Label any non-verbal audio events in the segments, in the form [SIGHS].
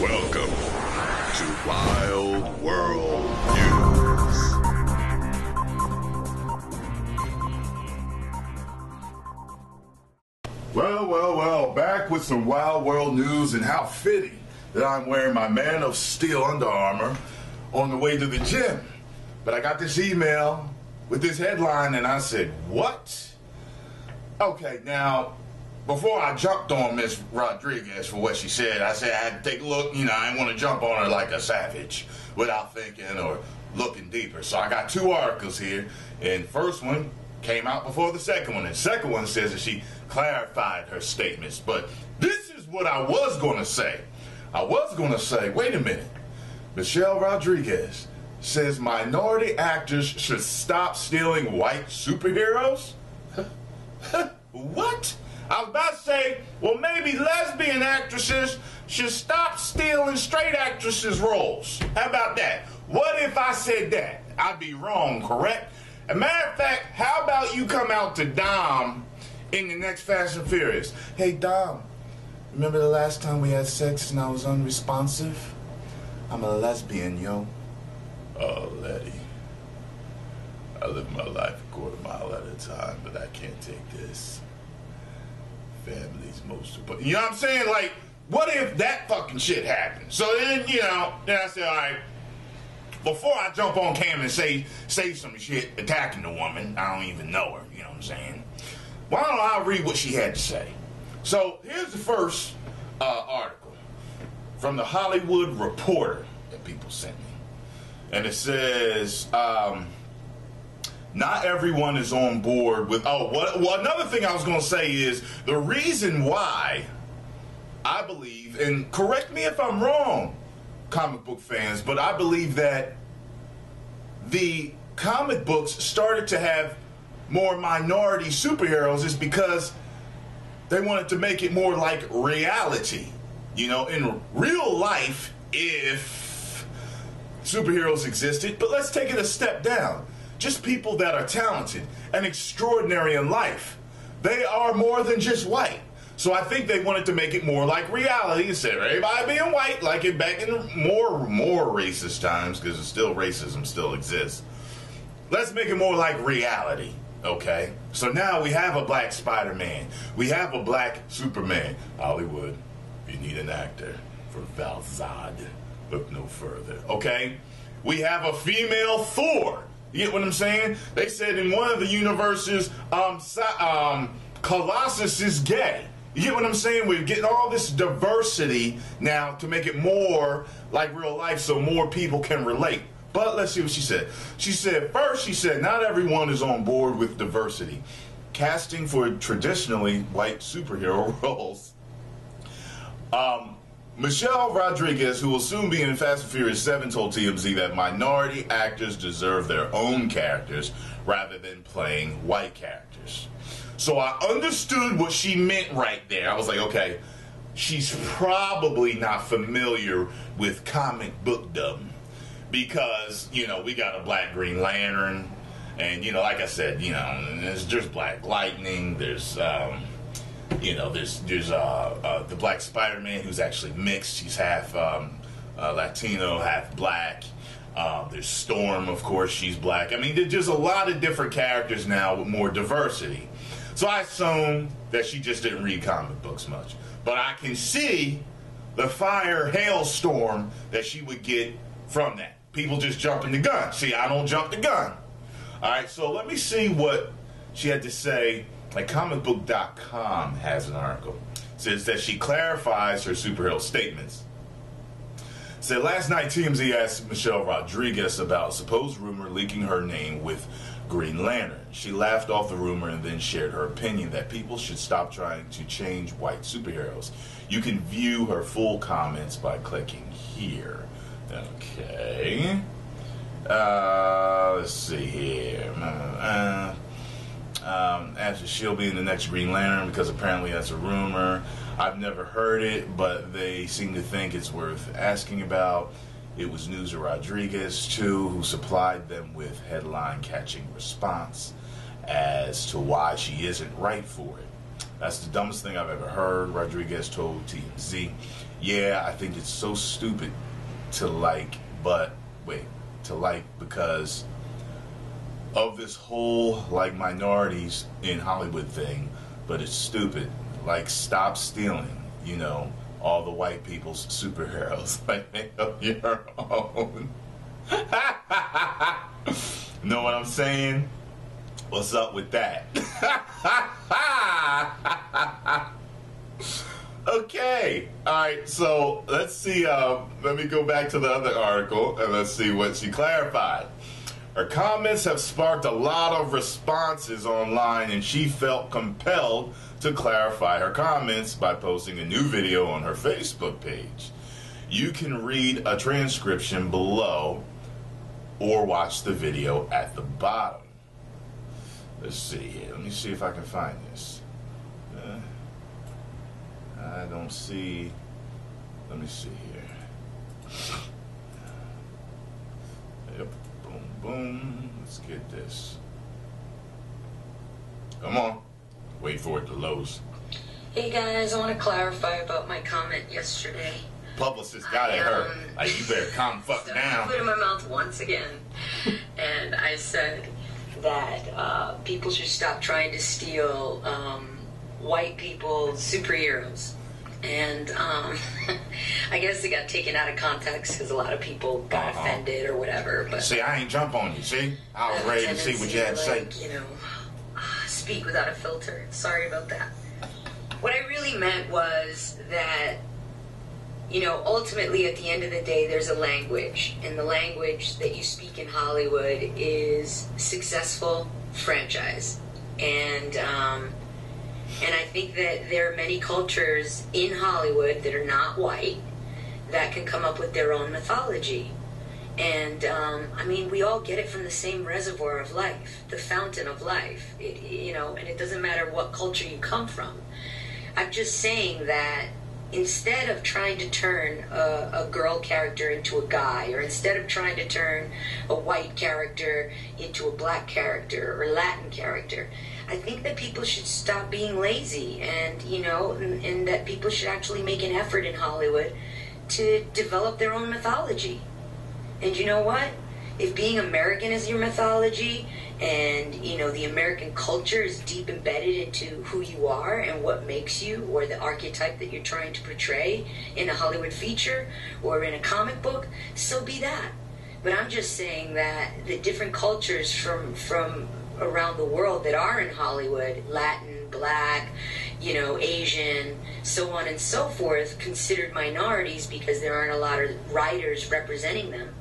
Welcome to Wild World News. Well, well, well, back with some Wild World News and how fitting that I'm wearing my Man of Steel Under Armour on the way to the gym. But I got this email with this headline and I said, What? Okay, now, before I jumped on Miss Rodriguez for what she said, I said I had to take a look. You know, I didn't want to jump on her like a savage without thinking or looking deeper. So I got two articles here, and first one came out before the second one, and second one says that she clarified her statements. But this is what I was going to say. I was going to say, wait a minute, Michelle Rodriguez says minority actors should stop stealing white superheroes. what? I was about to say, well, maybe lesbian actresses should stop stealing straight actresses' roles. How about that? What if I said that? I'd be wrong, correct? As a matter of fact, how about you come out to Dom in the next Fast and Furious? Hey, Dom, remember the last time we had sex and I was unresponsive? I'm a lesbian, yo. Oh, Letty. I live my life a quarter mile at a time, but I can't take this. Family's most important. You know what I'm saying? Like, what if that fucking shit happened? So then, you know, then I said, all right, before I jump on cam and say say some shit attacking the woman, I don't even know her, you know what I'm saying? Why don't I read what she had to say? So here's the first uh, article from the Hollywood Reporter that people sent me. And it says, um, not everyone is on board with. Oh, what, well, another thing I was going to say is the reason why I believe, and correct me if I'm wrong, comic book fans, but I believe that the comic books started to have more minority superheroes is because they wanted to make it more like reality. You know, in real life, if superheroes existed, but let's take it a step down. Just people that are talented and extraordinary in life. They are more than just white. So I think they wanted to make it more like reality instead of everybody being white, like it back in more more racist times, because still racism still exists. Let's make it more like reality. Okay, so now we have a black Spider-Man, we have a black Superman. Hollywood, you need an actor for Val Zod. Look no further. Okay, we have a female Thor. You get what I'm saying? They said in one of the universes, um, um, Colossus is gay. You get what I'm saying? We're getting all this diversity now to make it more like real life so more people can relate. But let's see what she said. She said, first, she said, not everyone is on board with diversity. Casting for traditionally white superhero [LAUGHS] roles. Um, Michelle Rodriguez, who will soon be in Fast and Furious 7, told TMZ that minority actors deserve their own characters rather than playing white characters. So I understood what she meant right there. I was like, okay, she's probably not familiar with comic book dub because, you know, we got a black Green Lantern. And, you know, like I said, you know, there's just Black Lightning, there's. Um, you know, there's there's uh, uh, the Black Spider-Man who's actually mixed. He's half um, uh, Latino, half black. Uh, there's Storm, of course, she's black. I mean, there's just a lot of different characters now with more diversity. So I assume that she just didn't read comic books much. But I can see the fire hailstorm that she would get from that. People just jumping the gun. See, I don't jump the gun. All right, so let me see what she had to say like comicbook.com has an article. Says that she clarifies her superhero statements. Said last night tmz asked michelle rodriguez about supposed rumor leaking her name with green lantern. She laughed off the rumor and then shared her opinion that people should stop trying to change white superheroes. You can view her full comments by clicking here. Okay. Uh, let's see here she'll be in the next Green Lantern because apparently that's a rumor. I've never heard it, but they seem to think it's worth asking about. It was news of Rodriguez, too, who supplied them with headline catching response as to why she isn't right for it. That's the dumbest thing I've ever heard, Rodriguez told TMZ. yeah, I think it's so stupid to like, but wait, to like because of this whole like minorities in Hollywood thing, but it's stupid. Like, stop stealing, you know, all the white people's superheroes. [LAUGHS] Like, your own. [LAUGHS] know what I'm saying? What's up with that? [LAUGHS] okay. All right. So let's see. Uh, let me go back to the other article and let's see what she clarified. Her comments have sparked a lot of responses online, and she felt compelled to clarify her comments by posting a new video on her Facebook page. You can read a transcription below or watch the video at the bottom. Let's see here. Let me see if I can find this. Uh, I don't see. Let me see here. Yep. Boom. Let's get this. Come on. Wait for it to load. Hey guys, I want to clarify about my comment yesterday. Publicist got at her. Um, Like, you better calm fuck So I down. put it in my mouth once again, and I said that uh, people should stop trying to steal um, white people's superheroes. And um, [LAUGHS] I guess it got taken out of context because a lot of people got Uh-huh. offended or whatever. But See, I ain't jump on you, see? I was ready to see what you had to say. You know, [SIGHS] speak without a filter. Sorry about that. What I really meant was that, you know, ultimately at the end of the day, there's a language, and the language that you speak in Hollywood is successful franchise, and um, and I think that there are many cultures in Hollywood that are not white that can come up with their own mythology. And um, I mean, we all get it from the same reservoir of life, the fountain of life. It, you know, and it doesn't matter what culture you come from. I'm just saying that instead of trying to turn a, a girl character into a guy, or instead of trying to turn a white character into a black character or Latin character, I think that people should stop being lazy, and you know, and, and that people should actually make an effort in Hollywood to develop their own mythology. And you know what? If being American is your mythology and you know the American culture is deep embedded into who you are and what makes you or the archetype that you're trying to portray in a Hollywood feature or in a comic book, so be that. But I'm just saying that the different cultures from from around the world that are in Hollywood, Latin, black, you know, Asian, so on and so forth, considered minorities because there aren't a lot of writers representing them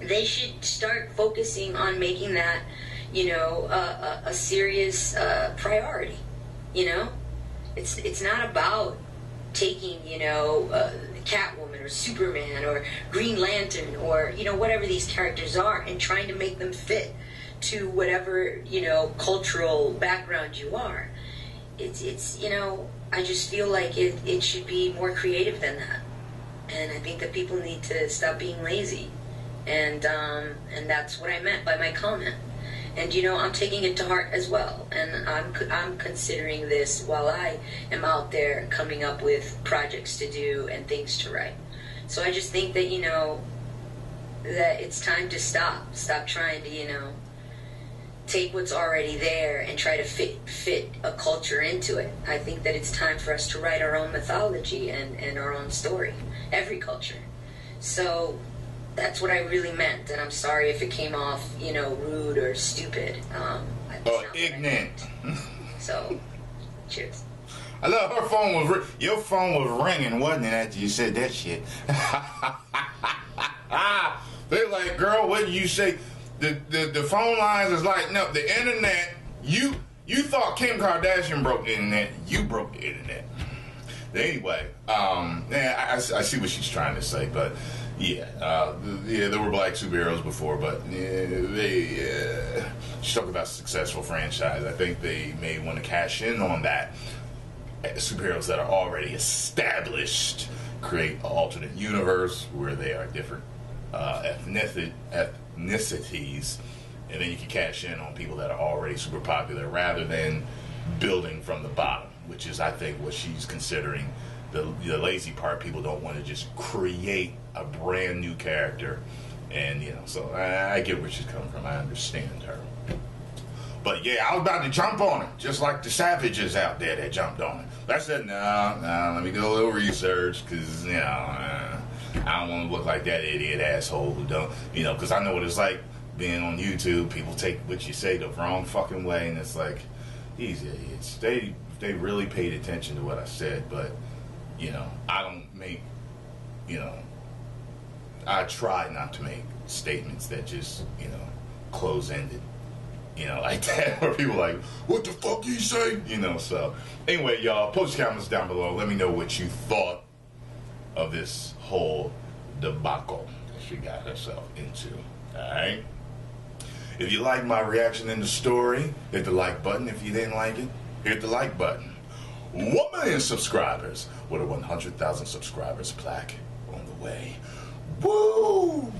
they should start focusing on making that, you know, a, a, a serious uh, priority. You know, it's it's not about taking, you know, uh, Catwoman or Superman or Green Lantern or you know whatever these characters are and trying to make them fit to whatever you know cultural background you are. It's it's you know I just feel like it it should be more creative than that, and I think that people need to stop being lazy and um, and that's what I meant by my comment. And you know, I'm taking it to heart as well, and I'm I'm considering this while I am out there coming up with projects to do and things to write. So I just think that you know that it's time to stop, stop trying to you know take what's already there and try to fit fit a culture into it. I think that it's time for us to write our own mythology and, and our own story, every culture. So that's what I really meant, and I'm sorry if it came off, you know, rude or stupid. Um, Or I ignorant. [LAUGHS] So, cheers. I love her phone was ri- your phone was ringing, wasn't it? After you said that shit. [LAUGHS] they're like, girl, what did you say? The, the the phone lines is lighting up. The internet. You you thought Kim Kardashian broke the internet. You broke the internet. Anyway, um, yeah, I, I- see what she's trying to say, but yeah, uh, yeah, there were black superheroes before, but yeah, they. Uh, she's talking about successful franchise. I think they may want to cash in on that superheroes that are already established create an alternate universe where they are different uh, ethnici- ethnicities, and then you can cash in on people that are already super popular rather than building from the bottom, which is, I think, what she's considering the, the lazy part, people don't want to just create a brand new character. And, you know, so I, I get where she's coming from. I understand her. But yeah, I was about to jump on it, just like the savages out there that jumped on it. But I said, no, no, let me do a little research, because, you know, uh, I don't want to look like that idiot asshole who don't, you know, because I know what it's like being on YouTube. People take what you say the wrong fucking way, and it's like, these idiots, they, they really paid attention to what I said, but, you know, I don't make, you know, I try not to make statements that just, you know, close ended you know, [LAUGHS] like that, where people like, what the fuck you say? You know, so anyway, y'all, post comments down below. Let me know what you thought of this whole debacle that she got herself into. Alright? If you like my reaction in the story, hit the like button. If you didn't like it, hit the like button. One million subscribers with a 100,000 subscribers plaque on the way. Woo!